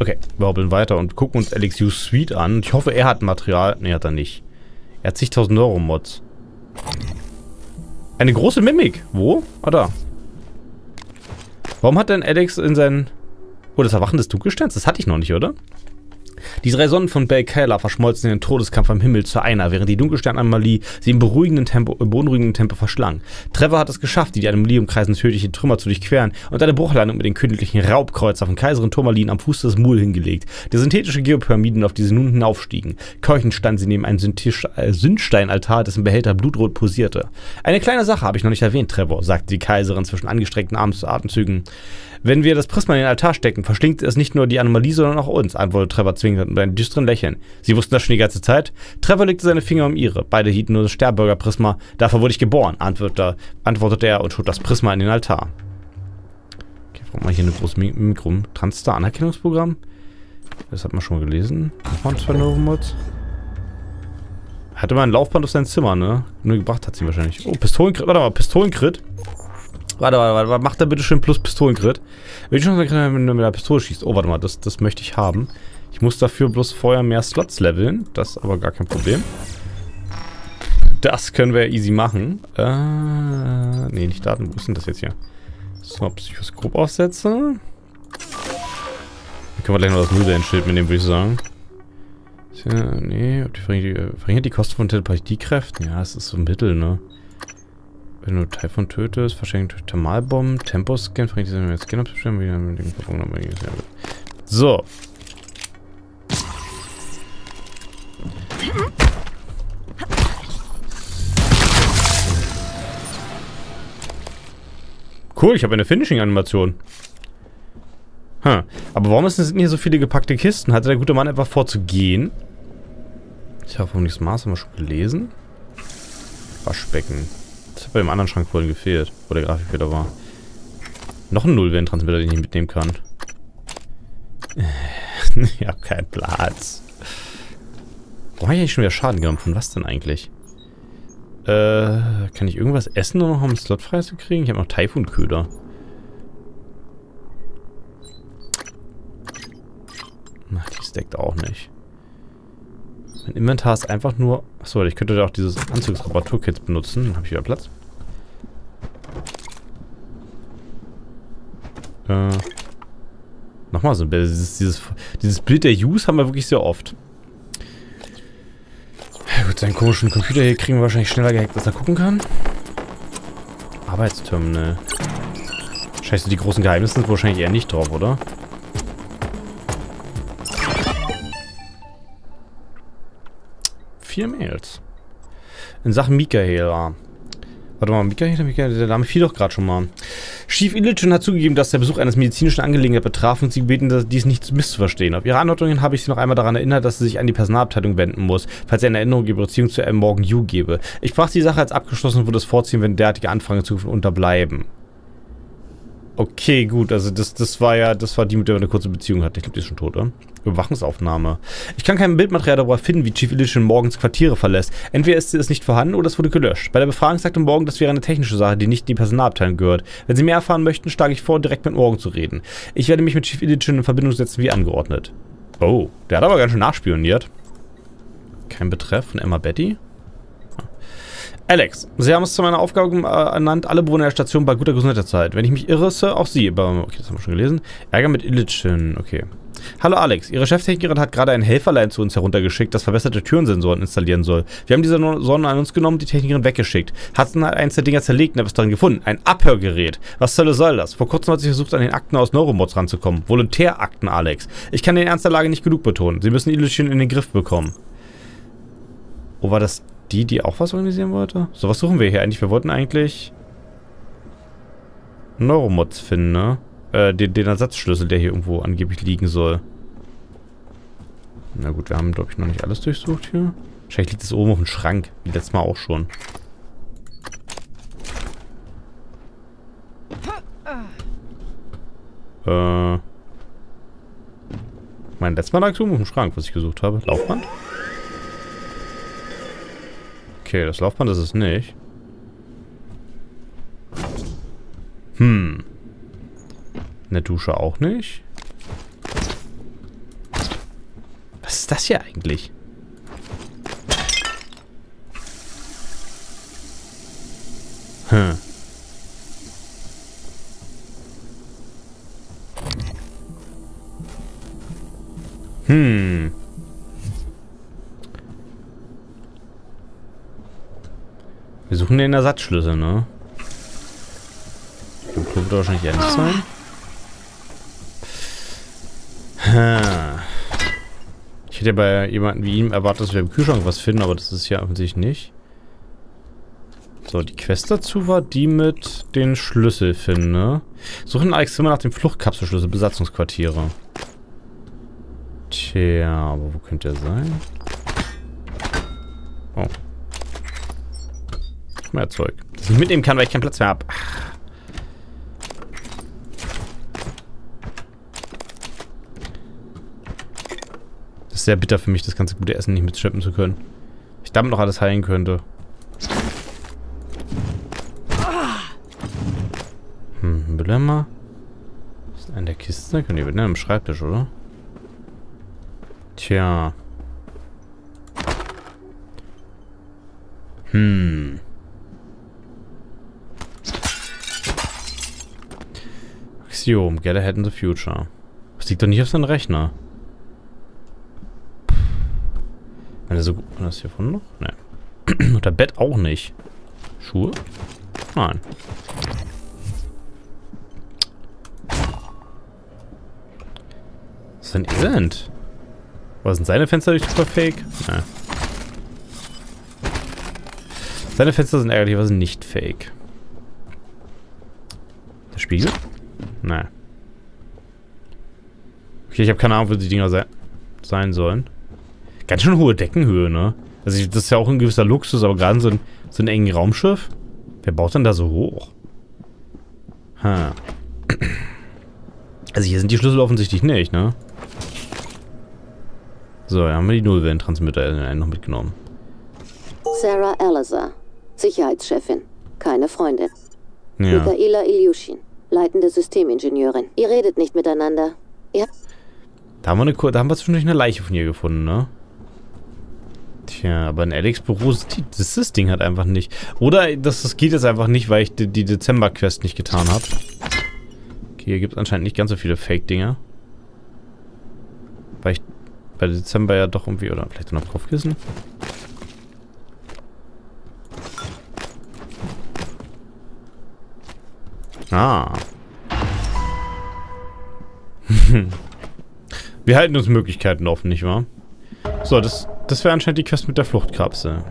Okay, wir hoppeln weiter und gucken uns LXU Suite an. Ich hoffe, er hat Material. Ne, hat er nicht. Er hat zigtausend Euro Mods. Eine große Mimik. Wo? Ah, da. Warum hat denn Alex in seinen... Oh, das Erwachen des Dunkelsterns? Das hatte ich noch nicht, oder? Die drei Sonnen von Belkela verschmolzen in den Todeskampf am Himmel zu einer, während die Dunkelsternanomalie sie im beruhigenden Tempo, im beunruhigenden Tempo verschlang. Trevor hat es geschafft, die Anomalie umkreisende tödliche Trümmer zu durchqueren und eine Bruchlandung mit den königlichen Raubkreuzer von Kaiserin Turmalin am Fuß des Mul hingelegt, der synthetische Geopyramiden, auf die sie nun hinaufstiegen. Keuchend stand sie neben einem äh, Sündsteinaltar, dessen Behälter blutrot posierte. Eine kleine Sache habe ich noch nicht erwähnt, Trevor, sagte die Kaiserin zwischen angestreckten Atemzügen. Wenn wir das Prisma in den Altar stecken, verschlingt es nicht nur die Anomalie, sondern auch uns, antwortete Trevor zwingend mit einem düsteren Lächeln. Sie wussten das schon die ganze Zeit? Trevor legte seine Finger um ihre. Beide hielten nur das Sterburger-Prisma. Dafür wurde ich geboren, antwortete, antwortete er und schob das Prisma in den Altar. Okay, brauchen wir hier eine große Mikro. Transistor-Anerkennungsprogramm? Das hat man schon mal gelesen. Novomods. Hatte mal ein Laufband auf sein Zimmer, ne? Nur gebracht hat sie wahrscheinlich. Oh, Pistolenkrit. Warte mal, Pistolenkrit. Warte, warte, warte, macht er bitte schön plus Pistolenkrit. Wenn ich schon wenn er mit der Pistole schießt. Oh, warte mal, das, das möchte ich haben. Ich muss dafür bloß vorher mehr Slots leveln. Das ist aber gar kein Problem. Das können wir easy machen. Äh, nee, nicht Daten. Wo ist denn das jetzt hier? So, Psychoskop aufsetze. Dann können wir gleich noch das Müde-Schild mitnehmen, würde ich sagen. Ja, nee, die verringert, verringert die Kosten von Telepathiekräften? Ja, es ist so ein Mittel, ne? Wenn du Typhon tötest, verschenkt Thermalbomben, Temposcan, verringert Skin abzustellen, wieder mit dem So. Cool, ich habe eine Finishing-Animation. Hm. Aber warum sind hier so viele gepackte Kisten? Hatte der gute Mann einfach vor zu gehen? Ich habe das Maß haben wir schon gelesen. Waschbecken. Das hat bei dem anderen Schrank vorhin gefehlt, wo der Grafikfehler war. Noch ein Nullwellentransmitter, den ich mitnehmen kann. ich habe keinen Platz. Warum habe ich eigentlich schon wieder Schaden genommen? Von was denn eigentlich? Äh, kann ich irgendwas essen, um noch einen Slot frei zu kriegen? Ich habe noch Typhoon-Köder. Ach, die stackt auch nicht. Mein Inventar ist einfach nur... Achso, ich könnte da auch dieses Anzugsreparaturkit benutzen. Dann habe ich wieder Platz. Äh, nochmal so ein Bild. Dieses, dieses, dieses Bild der Use haben wir wirklich sehr oft. Seinen komischen Computer hier kriegen wir wahrscheinlich schneller gehackt, als er gucken kann. Arbeitsterminal. Scheiße, die großen Geheimnisse sind wahrscheinlich eher nicht drauf, oder? vier Mails. In Sachen Michaela. Warte mal, Michaela, Michaela, der Name fiel doch gerade schon mal. Chief Illichen hat zugegeben, dass der Besuch eines medizinischen Angelegenheit betraf und sie gebeten, dies nicht misszuverstehen. Auf ihre Anordnungen habe ich sie noch einmal daran erinnert, dass sie sich an die Personalabteilung wenden muss, falls er eine Erinnerung ihrer Beziehung zu M. Morgan Yu gebe. Ich sprach die Sache als abgeschlossen und würde es vorziehen, wenn derartige Anfragen in Zukunft unterbleiben. Okay, gut, also das, das war ja, das war die, mit der wir eine kurze Beziehung hatten. Ich glaube, die ist schon tot, oder? Überwachungsaufnahme. Ich kann kein Bildmaterial darüber finden, wie Chief Edition morgens Quartiere verlässt. Entweder ist es nicht vorhanden oder es wurde gelöscht. Bei der Befragung sagte Morgan, das wäre eine technische Sache, die nicht in die Personalabteilung gehört. Wenn Sie mehr erfahren möchten, schlage ich vor, direkt mit Morgan zu reden. Ich werde mich mit Chief Edition in Verbindung setzen, wie angeordnet. Oh, der hat aber ganz schön nachspioniert. Kein Betreff von Emma Betty. Alex, Sie haben es zu meiner Aufgabe äh, ernannt, alle Bewohner der Station bei guter Gesundheit zu halten. Wenn ich mich irre, Sir, auch Sie. Okay, das haben wir schon gelesen. Ärger mit Illichen, okay. Hallo Alex, Ihre Cheftechnikerin hat gerade ein Helferlein zu uns heruntergeschickt, das verbesserte Türensensoren installieren soll. Wir haben diese Sonnen an uns genommen, die Technikerin weggeschickt. Hat dann eins der Dinger zerlegt und etwas darin gefunden. Ein Abhörgerät. Was soll soll das? Vor kurzem hat sie versucht, an den Akten aus Neuromods ranzukommen. Volontärakten, Alex. Ich kann den Ernst der Lage nicht genug betonen. Sie müssen Illusion in den Griff bekommen. Wo war das die, die auch was organisieren wollte? So, was suchen wir hier eigentlich? Wir wollten eigentlich Neuromods finden, ne? Äh, den, den Ersatzschlüssel, der hier irgendwo angeblich liegen soll. Na gut, wir haben, glaube ich, noch nicht alles durchsucht hier. Wahrscheinlich liegt es oben auf dem Schrank, wie letztes Mal auch schon. Äh. Mein letztes Mal lag es oben auf dem Schrank, was ich gesucht habe. Laufband? Okay, das Laufband ist es nicht. Hm. Eine Dusche auch nicht. ist das hier eigentlich? Hm. Hm. Wir suchen den Ersatzschlüssel, ne? Der Klo wird wahrscheinlich ehrlich sein. Hm. Ich hätte ja bei jemandem wie ihm erwartet, dass wir im Kühlschrank was finden, aber das ist ja offensichtlich nicht. So, die Quest dazu war die mit den Schlüssel finden, ne? Suchen Alex Zimmer nach dem Fluchtkapselschlüssel, Besatzungsquartiere. Tja, aber wo könnte er sein? Mehr Zeug. Das ich mitnehmen kann, weil ich keinen Platz mehr habe. Das ist sehr bitter für mich, das ganze gute Essen nicht mitschleppen zu können. Ich damit noch alles heilen könnte. Hm, Müllermer. Ist in der Kiste? Können die mit am Schreibtisch, oder? Tja. Hm. Axiom, get ahead in the future. Das liegt doch nicht auf seinem Rechner. Wenn er so gut... Das hier von noch? Ne. Unter Bett auch nicht. Schuhe? Nein. Was ist denn Elend? Was sind seine Fenster durch super fake? Ne. Seine Fenster sind ehrlicherweise nicht fake. Der Spiegel? Nein. Okay, ich habe keine Ahnung, wo die Dinger se sein sollen. Ganz schön hohe Deckenhöhe, ne? Also das ist ja auch ein gewisser Luxus, aber gerade so ein, so ein engen Raumschiff. Wer baut denn da so hoch? Ha. Also hier sind die Schlüssel offensichtlich nicht, ne? So, dann haben wir die Nullwellentransmitter noch mitgenommen. Sarah Alizar, Sicherheitschefin. Keine Freundin. Ja. Michaela Ilyushin, leitende Systemingenieurin. Ihr redet nicht miteinander. Ihr Da haben wir, eine, da haben wir zwischendurch eine Leiche von ihr gefunden, ne? Tja, aber in Alex Büro das, das Ding halt einfach nicht. Oder das, das geht jetzt einfach nicht, weil ich die, die Dezember-Quest nicht getan habe. Okay, hier gibt es anscheinend nicht ganz so viele Fake-Dinger. Weil ich bei Dezember ja doch irgendwie, oder vielleicht noch Kopfkissen. Ah. Wir halten uns Möglichkeiten offen, nicht wahr? So, das, das wäre anscheinend die Quest mit der Fluchtkapsel.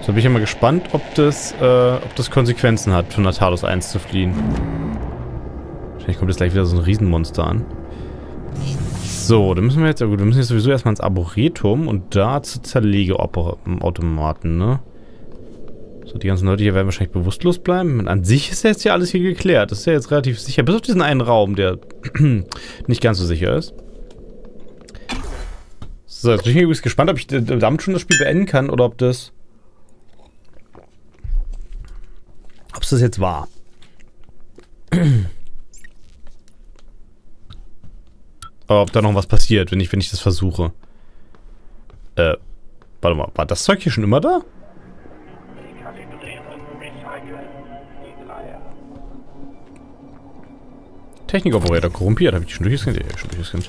So, bin ich ja mal gespannt, ob das, äh, ob das Konsequenzen hat, von Natalos 1 zu fliehen. Wahrscheinlich kommt jetzt gleich wieder so ein Riesenmonster an. So, dann müssen wir jetzt, ja gut, wir müssen jetzt sowieso erstmal ins Arboretum und da zu Zerlegeautomaten, ne? So, die ganzen Leute hier werden wahrscheinlich bewusstlos bleiben. Und an sich ist ja jetzt ja alles hier geklärt. Das ist ja jetzt relativ sicher. Bis auf diesen einen Raum, der nicht ganz so sicher ist. So, jetzt bin ich übrigens gespannt, ob ich damit schon das Spiel beenden kann oder ob das... Ob es das jetzt war. Aber ob da noch was passiert, wenn ich, wenn ich das versuche. Äh, warte mal, war das Zeug hier schon immer da? Technikoperator korrumpiert. Habe ich schon durchgescannt? Ja, schon durchgescannt.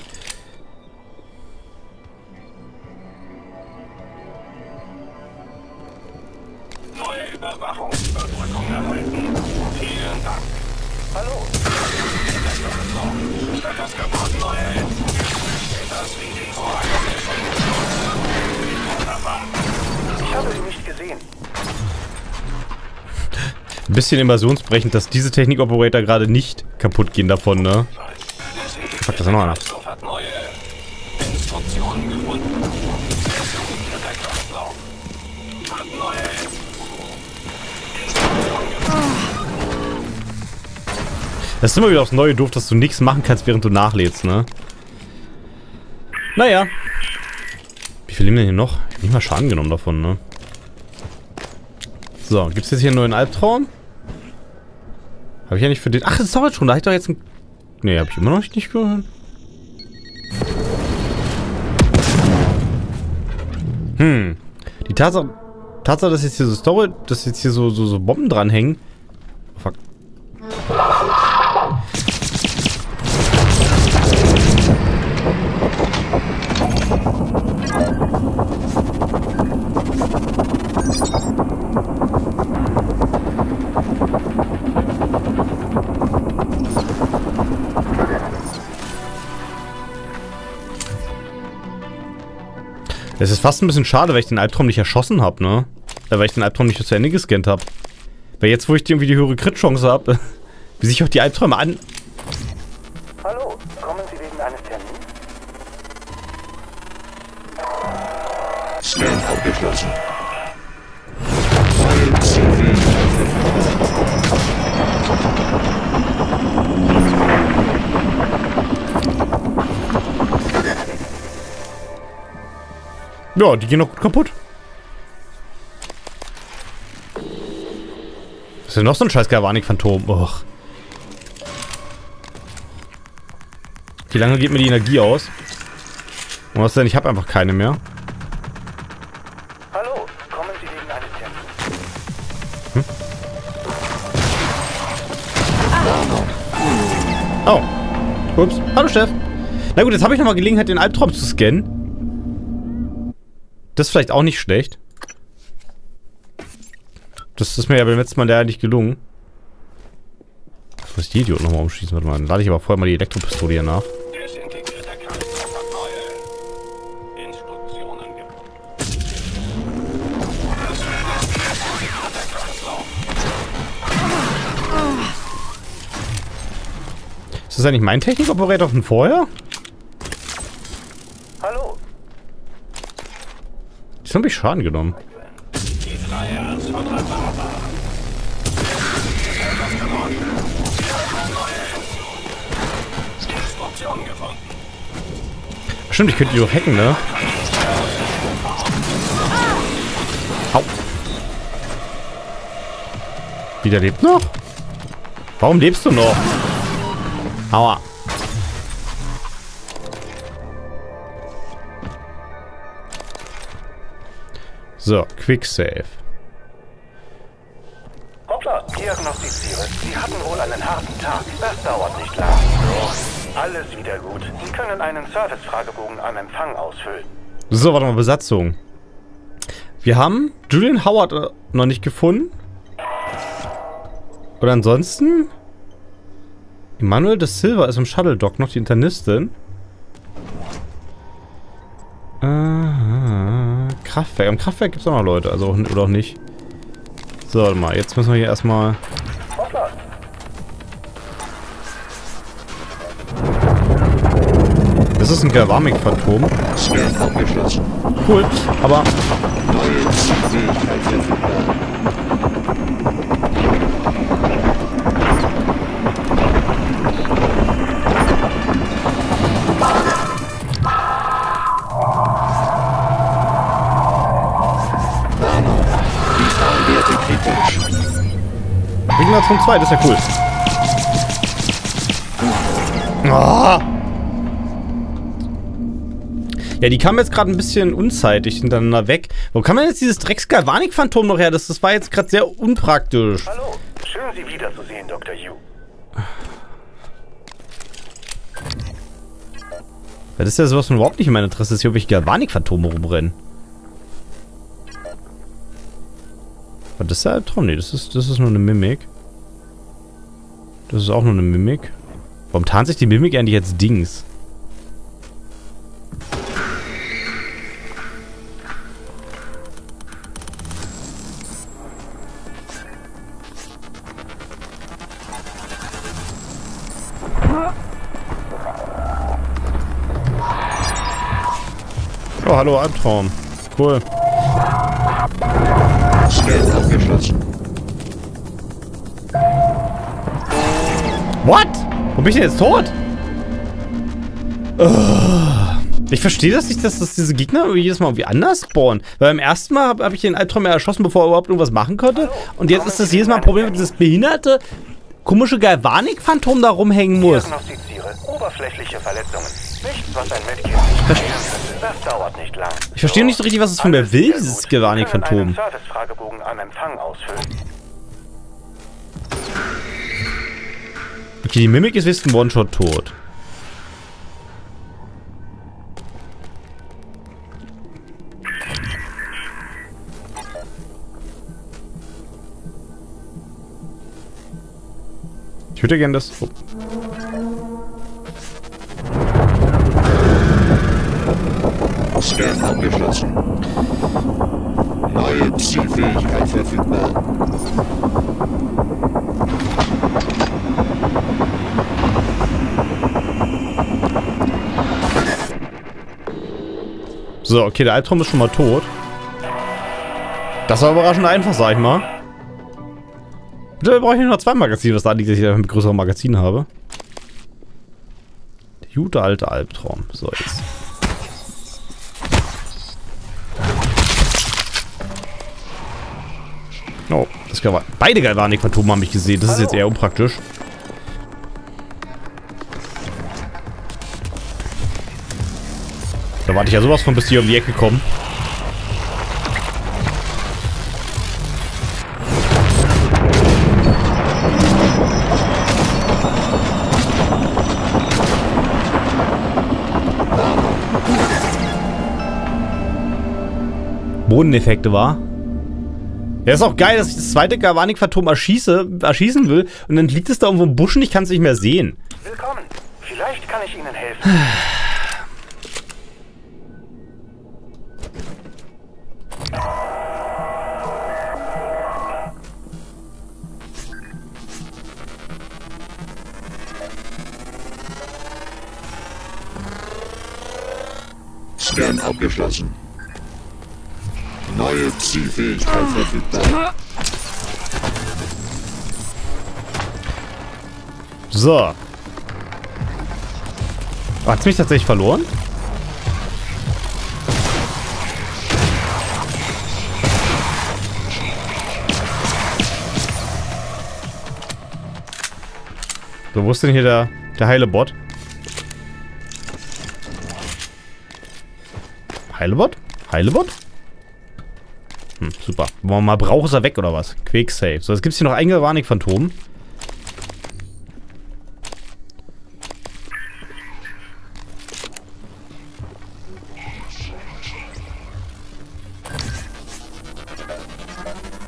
Bisschen invasionsbrechend, dass diese Technikoperator gerade nicht kaputt gehen davon, ne? Fuck, das ist noch einer. Das ist immer wieder aufs Neue doof, dass du nichts machen kannst, während du nachlädst, ne? Naja. Wie viel nehmen wir hier noch? Ich hab nicht mal Schaden genommen davon, ne? So, gibt's jetzt hier einen neuen Albtraum? Habe ich ja nicht für den... Ach, das ist aber schon. Da habe ich doch jetzt ein... Nee, habe ich immer noch nicht gehört. Hm. Die Tatsache, Tatsache dass jetzt hier so Story, dass jetzt hier so, so, so Bomben dranhängen. Oh, fuck. Es ist fast ein bisschen schade, weil ich den Albtraum nicht erschossen habe, ne? Äh, weil ich den Albtraum nicht zu Ende gescannt habe. Weil jetzt, wo ich irgendwie die höhere Crit-Chance habe, wie sich auch die Albträume an... Hallo, kommen Sie wegen eines Termins? Scan abgeschlossen. Ja, die gehen noch gut kaputt. Was ist denn noch so ein scheiß Galvanik-Phantom? Och. Wie lange geht mir die Energie aus? Und was denn? Ich habe einfach keine mehr. Hallo, kommen Sie wegen eines Termins? Oh. Ups. Hallo, Chef. Na gut, jetzt habe ich nochmal Gelegenheit, den Albtraum zu scannen. Das ist vielleicht auch nicht schlecht. Das ist mir ja beim letzten Mal leider nicht gelungen. Ich muss die Idioten nochmal umschießen. Warte mal, dann lade ich aber vorher mal die Elektropistole hier nach. Ist das eigentlich mein Technikoperator von vorher? Das habe ich Schaden genommen. Stimmt, ich könnte die doch hacken, ne? Au. Wieder lebt noch? Warum lebst du noch? Aua. So, Quick Save. hoppla, diagnostiziere. Sie hatten wohl einen harten Tag. Das dauert nicht lang. Alles wieder gut. Sie können einen Service-Fragebogen am Empfang ausfüllen. So, warte mal, Besatzung. Wir haben Julian Howard äh, noch nicht gefunden. Oder ansonsten? Emmanuel de Silva ist im Shuttle Dock noch die Internistin. Kraftwerk. Am Kraftwerk gibt es auch noch Leute, also auch- oder auch nicht. So, warte mal, jetzt müssen wir hier erstmal. Das ist ein Galvamik-Phantom. Cool, aber Regeneration 2, das ist ja cool. Ah. Ja, die kamen jetzt gerade ein bisschen unzeitig hintereinander weg. Wo kam denn jetzt dieses Drecks-Galvanik-Phantom noch her? Das, das war jetzt gerade sehr unpraktisch. hallo. Schön, Sie wiederzusehen, Dr. Yu. Das ist ja sowas von überhaupt nicht in meinem Interesse, dass hier irgendwelche Galvanik-Phantome rumrennen. Was ist der Albtraum? Nee, das ist, das ist nur eine Mimik. Das ist auch nur eine Mimik. Warum tarnt sich die Mimik eigentlich als Dings? Oh, hallo Albtraum. Cool. Scan abgeschlossen. Wo bin ich denn jetzt tot? Ich verstehe das nicht, dass das diese Gegner jedes Mal irgendwie anders spawnen. Weil beim ersten Mal habe hab ich den Albtraum ja erschossen, bevor er überhaupt irgendwas machen konnte. Und jetzt ist das jedes Mal ein Problem, dieses behinderte komische Galvanik-Phantom da rumhängen muss. Oberflächliche Verletzungen. Nichts, was ein Medkit nicht heilen könnte. Das dauert nicht lang. Ich verstehe nicht so richtig, was es von mir will, dieses. Galvanik-Phantom. Okay, die Mimik ist jetzt ein One-Shot tot. Ich würde gerne das... Oh. Scan abgeschlossen. Neue Zielfähigkeit verfügbar. So, okay, der Albtraum ist schon mal tot. Das war überraschend einfach, sag ich mal. Da brauche ich nur noch zwei Magazine, was da liegt, dass ich ein größeres Magazin habe. Der gute alte Albtraum. So, jetzt. Oh, das Galvan Beide Galvanik-Phantome haben mich gesehen. Das ist jetzt eher unpraktisch. Da warte ich ja sowas von, bis die um die Ecke kommen. Bodeneffekte war. Ja, ist auch geil, dass ich das zweite Galvanik-Phantom erschieße, erschießen will und dann liegt es da irgendwo im Busch und ich kann es nicht mehr sehen. Willkommen. Vielleicht kann ich Ihnen helfen. abgeschlossen. Neue Zielfähigkeit verfügbar. So. Hat es mich tatsächlich verloren? So, wo ist denn hier der, der heile Bot? Heile Bot? Heile Bot? Hm, super. Wenn man mal braucht, ist er weg oder was? Quick Save. So, jetzt gibt es hier noch ein Galvanik-Phantom.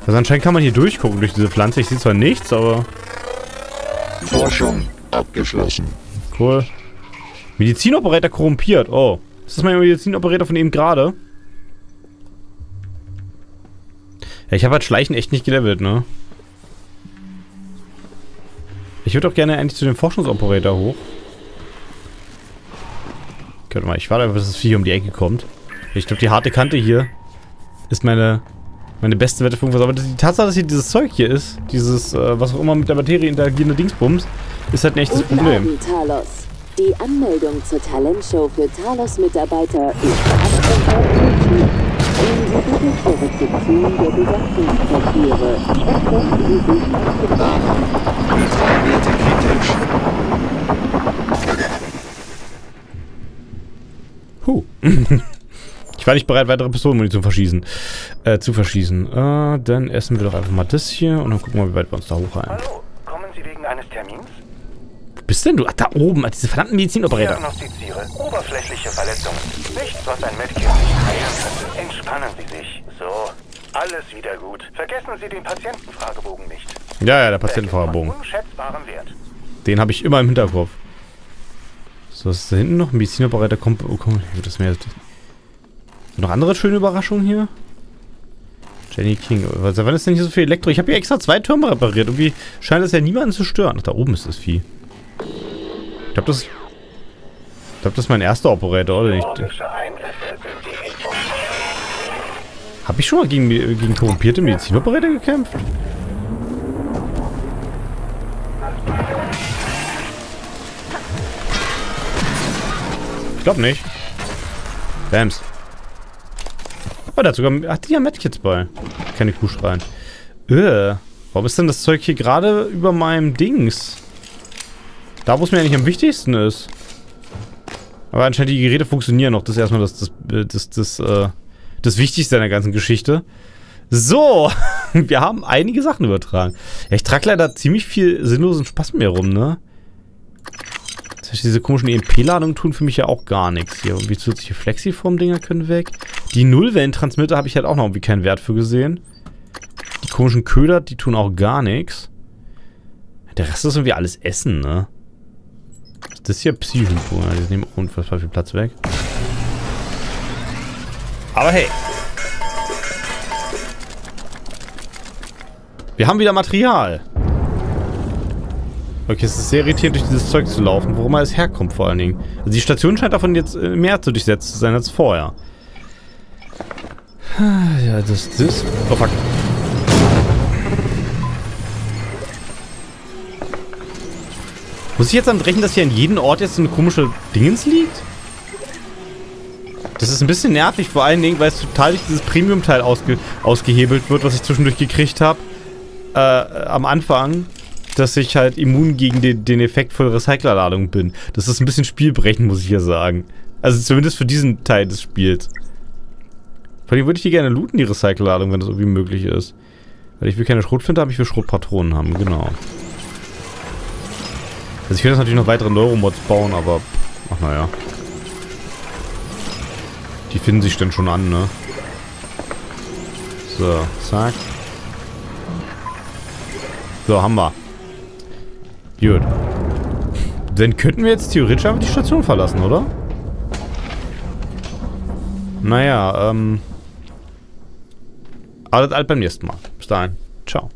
Also anscheinend kann man hier durchgucken durch diese Pflanze. Ich sehe zwar nichts, aber Forschung abgeschlossen. cool. Medizinoperator korrumpiert. Oh. Ist das mein Medizinoperator von eben gerade? Ja, ich habe halt Schleichen echt nicht gelevelt, ne? Ich würde auch gerne eigentlich zu dem Forschungsoperator hoch. Warte mal, ich warte einfach, bis das Vieh um die Ecke kommt. Ich glaube, die harte Kante hier ist meine meine beste Wette für irgendwas. Aber die Tatsache, dass hier dieses Zeug hier ist, dieses, äh, was auch immer mit der Materie interagierende Dingsbums, ist halt ein echtes Guten Problem. Abend, Talos. Die Anmeldung zur Talentshow für Talos-Mitarbeiter ist abgeschlossen. Sehen Sie bitte zur Rezeption der Besatzungspapiere. Öffnen Sie sich. Huh. ich war nicht bereit, weitere Pistolenmunition verschießen, äh, zu verschießen. Äh, dann essen wir doch einfach mal das hier und dann gucken wir, wie weit wir uns da hochheilen. Hallo, kommen Sie wegen eines Termins? Bist denn du? Ach, da oben, diese verdammten Medizinoperator. Diagnostiziere oberflächliche Verletzungen. Nichts, was ein Medkit nicht heilen könnte. Entspannen Sie sich. So, alles wieder gut. Vergessen Sie den Patientenfragebogen nicht. Ja, ja, der ist Wert. Den habe ich immer im Hinterkopf. So, was ist da hinten noch? Ein Medizinoperator kommt. Oh, komm, das mehr. Noch andere schöne Überraschungen hier? Jenny King. Was, wann ist denn hier so viel Elektro? Ich habe hier extra zwei Türme repariert. Irgendwie scheint es ja niemanden zu stören. Ach, da oben ist das Vieh. Ich glaube, das. Ich das ist mein erster Operator, oder nicht? Habe ich schon mal gegen, gegen korrumpierte Medizinoperator gekämpft? Ich glaube nicht. Bams. Oh, der hat sogar... Ach, die haben Medkits bei. Keine Kuhschreien. Äh. Warum ist denn das Zeug hier gerade über meinem Dings? Da, wo es mir eigentlich am wichtigsten ist. Aber anscheinend die Geräte funktionieren noch. Das ist erstmal das, das, das, das, äh, das Wichtigste an der ganzen Geschichte. So, wir haben einige Sachen übertragen. Ja, ich trage leider ziemlich viel sinnlosen Spaß mit mir rum, ne? Das heißt, diese komischen EMP-Ladungen tun für mich ja auch gar nichts. Hier irgendwie zusätzliche Flexiform-Dinger können weg. Die Nullwellentransmitter habe ich halt auch noch irgendwie keinen Wert für gesehen. Die komischen Köder, die tun auch gar nichts. Der Rest ist irgendwie alles Essen, ne? Das ist. Ja, die nehmen auch unfassbar viel Platz weg. Aber hey. Wir haben wieder Material. Okay, es ist sehr irritierend, durch dieses Zeug zu laufen, worum es herkommt vor allen Dingen. Also die Station scheint davon jetzt äh, mehr zu durchsetzt zu sein als vorher. Ja, das, das... Oh, fuck. Muss ich jetzt damit rechnen, dass hier an jedem Ort jetzt so eine komische Dingens liegt? Das ist ein bisschen nervig, vor allen Dingen, weil es total durch dieses Premium-Teil ausge ausgehebelt wird, was ich zwischendurch gekriegt habe. Äh, am Anfang, dass ich halt immun gegen den, den Effekt von Recyclerladung bin. Das ist ein bisschen spielbrechend, muss ich ja sagen. Also zumindest für diesen Teil des Spiels. Vor allem würde ich die gerne looten, die Recyclerladung, wenn das irgendwie möglich ist. Weil ich will keine Schrotflinte haben, ich will Schrotpatronen haben, genau. Also ich will jetzt natürlich noch weitere Neuromods bauen, aber... Ach naja. Die finden sich dann schon an, ne? So, zack. So, haben wir. Gut. Dann könnten wir jetzt theoretisch einfach die Station verlassen, oder? Naja, ähm... Alles alt beim nächsten Mal. Bis dahin. Ciao.